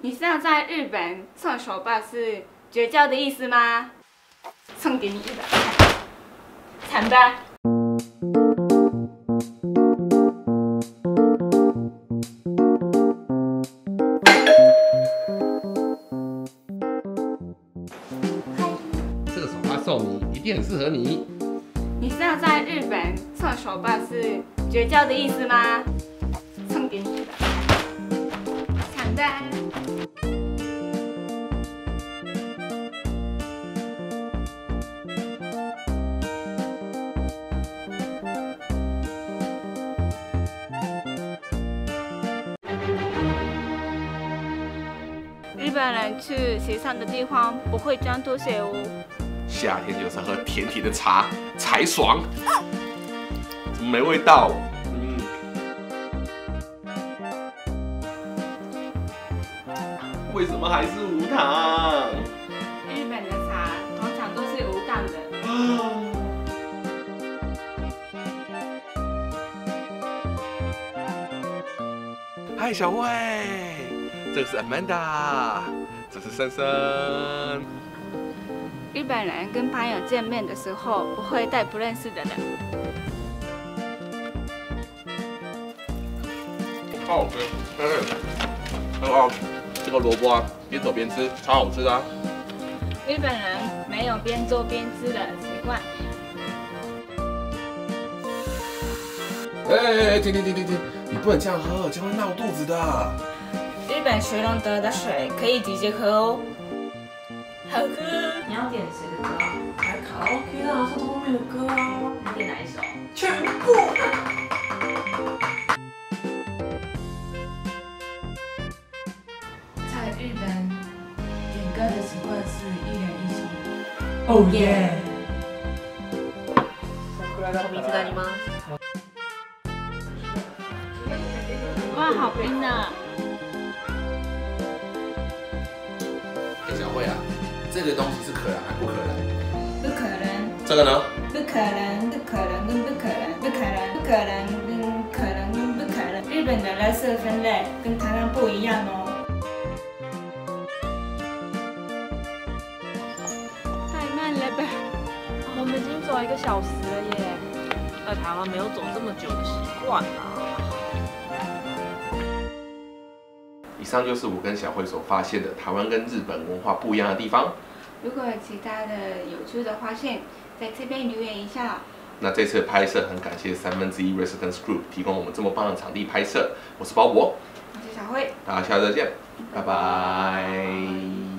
你是要在日本送手把是绝交的意思吗？送给你一百块，惨吧！这个手帕送你，一定很适合你。你是要在日本送手把是绝交的意思吗？送给你一百块，惨吧！日本人去洗澡的地方不会装拖鞋哦。夏天就是喝甜甜的茶才爽。没味道？嗯，为什么还是无糖？日本的茶通常都是无糖的。嗨，小慧，这是 Amanda，这是森森。日本人跟朋友见面的时候不会带不认识的人。好好吃，嗯，很好。这个萝卜啊，边走边吃，超好吃的、啊。日本人没有边做边吃的习惯。哎哎哎，停停停停停！你不能这样喝，这样会闹肚子的。日本水龙头的水可以直接喝哦，好喝。你要点谁的歌啊？来卡拉 OK 啦，唱后面的歌啊，你点哪一首？全部。在日本，点歌的习惯是一人一首。哦耶！名字にます。哇，好冰啊！ 哎，小慧啊，这个东西是可能还不可能？不可能，这个呢？不可能，不可能跟不可能，不可能，不可能跟可能跟不可能。日本的垃圾分类跟台湾不一样哦。太慢了吧？我们已经走一个小时了耶，在台湾没有走这么久的习惯啊。以上就是我跟小慧所发现的台湾跟日本文化不一样的地方。如果有其他的有趣的发现，在这边留言一下。那这次拍摄很感谢三分之一 Residence Group 提供我们这么棒的场地拍摄。我是包博，我是小慧。大家下次再见，拜拜。